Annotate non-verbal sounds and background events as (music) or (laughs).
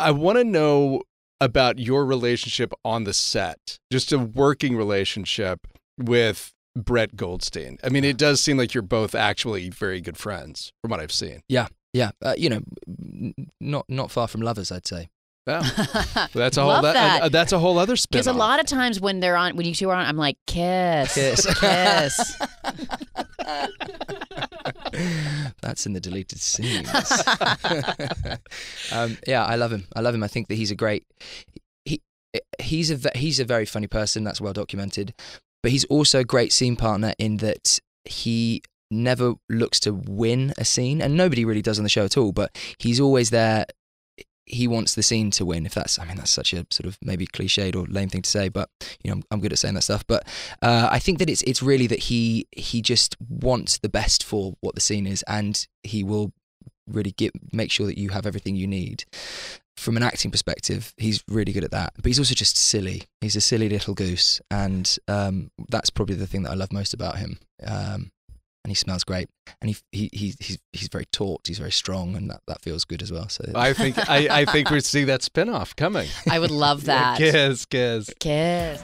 I want to know about your relationship on the set, just a working relationship with Brett Goldstein. I mean, it does seem like you're both actually very good friends from what I've seen. Yeah, yeah. Uh, you know, not not far from lovers, I'd say. Yeah. (laughs) that's a whole that- that. uh, that's a whole other spin. Because a lot of times when they're on, when you two are on, I'm like, kiss, Kiss. kiss. (laughs) (laughs) That's in the deleted scenes. (laughs) um, yeah, I love him. I love him. I think that he's a great. He he's a he's a very funny person. That's well documented. But he's also a great scene partner in that he never looks to win a scene, and nobody really does on the show at all. But he's always there. He wants the scene to win. If that's, I mean, that's such a sort of maybe cliched or lame thing to say, but you know, I'm, I'm good at saying that stuff. But uh, I think that it's it's really that he he just wants the best for what the scene is, and he will really get make sure that you have everything you need. From an acting perspective, he's really good at that. But he's also just silly. He's a silly little goose, and um, that's probably the thing that I love most about him. Um, and he smells great, and he, he he he's he's very taut. He's very strong, and that, that feels good as well. So I think I, I think we're seeing that spin-off coming. I would love (laughs) that. Kiss, kiss. Kiss.